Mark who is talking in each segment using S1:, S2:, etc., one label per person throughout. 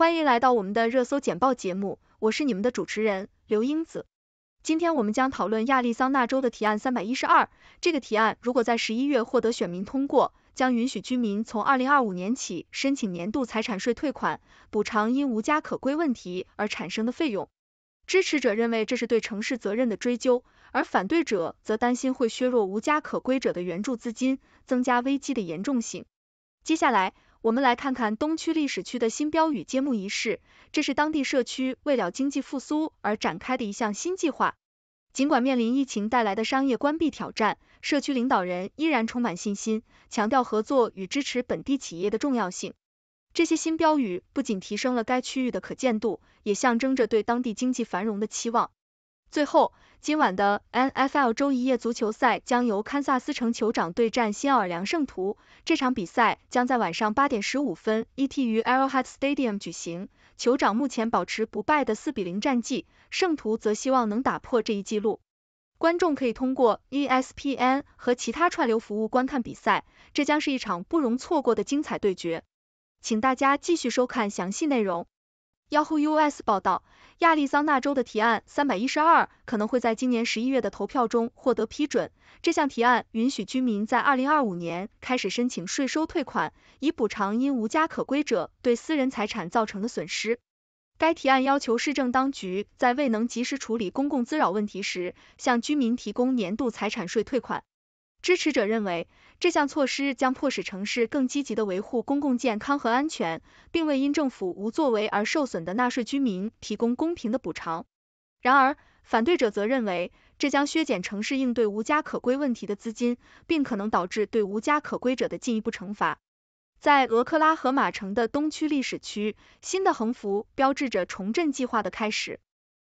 S1: 欢迎来到我们的热搜简报节目，我是你们的主持人刘英子。今天我们将讨论亚利桑那州的提案三百一十二。这个提案如果在十一月获得选民通过，将允许居民从二零二五年起申请年度财产税退款，补偿因无家可归问题而产生的费用。支持者认为这是对城市责任的追究，而反对者则担心会削弱无家可归者的援助资金，增加危机的严重性。接下来。我们来看看东区历史区的新标语揭幕仪式，这是当地社区为了经济复苏而展开的一项新计划。尽管面临疫情带来的商业关闭挑战，社区领导人依然充满信心，强调合作与支持本地企业的重要性。这些新标语不仅提升了该区域的可见度，也象征着对当地经济繁荣的期望。最后，今晚的 NFL 周一夜足球赛将由堪萨斯城酋长对战新奥尔良圣徒。这场比赛将在晚上八点十五分 ET 于 Arrowhead Stadium 举行。酋长目前保持不败的四比零战绩，圣徒则希望能打破这一纪录。观众可以通过 ESPN 和其他串流服务观看比赛，这将是一场不容错过的精彩对决。请大家继续收看详细内容。Yahoo US 报道，亚利桑那州的提案三百一十二可能会在今年十一月的投票中获得批准。这项提案允许居民在二零二五年开始申请税收退款，以补偿因无家可归者对私人财产造成的损失。该提案要求市政当局在未能及时处理公共滋扰问题时，向居民提供年度财产税退款。支持者认为，这项措施将迫使城市更积极地维护公共健康和安全，并为因政府无作为而受损的纳税居民提供公平的补偿。然而，反对者则认为，这将削减城市应对无家可归问题的资金，并可能导致对无家可归者的进一步惩罚。在俄克拉荷马城的东区历史区，新的横幅标志着重振计划的开始。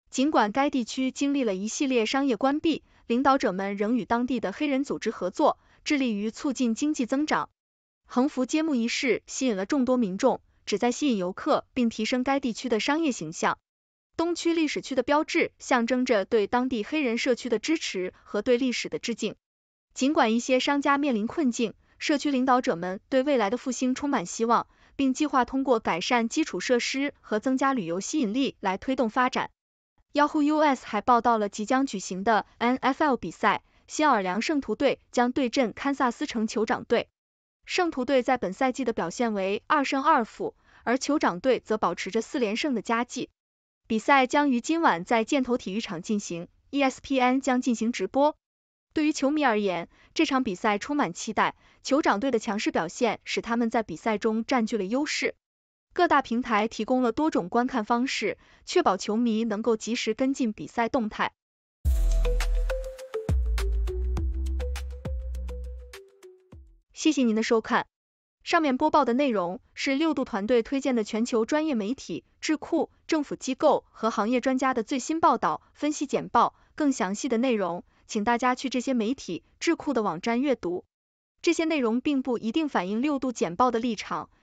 S1: 尽管该地区经历了一系列商业关闭，领导者们仍与当地的黑人组织合作，致力于促进经济增长。横幅揭幕仪式吸引了众多民众，旨在吸引游客并提升该地区的商业形象。东区历史区的标志象征着对当地黑人社区的支持和对历史的致敬。尽管一些商家面临困境，社区领导者们对未来的复兴充满希望，并计划通过改善基础设施和增加旅游吸引力来推动发展。Yahoo US 还报道了即将举行的 NFL 比赛，新奥尔良圣徒队将对阵堪萨斯城酋长队。圣徒队在本赛季的表现为二胜二负，而酋长队则保持着四连胜的佳绩。比赛将于今晚在箭头体育场进行，ESPN 将进行直播。对于球迷而言，这场比赛充满期待。酋长队的强势表现使他们在比赛中占据了优势。各大平台提供了多种观看方式，确保球迷能够及时跟进比赛动态。谢谢您的收看。上面播报的内容是六度团队推荐的全球专业媒体、智库、政府机构和行业专家的最新报道、分析简报。更详细的内容，请大家去这些媒体、智库的网站阅读。这些内容并不一定反映六度简报的立场。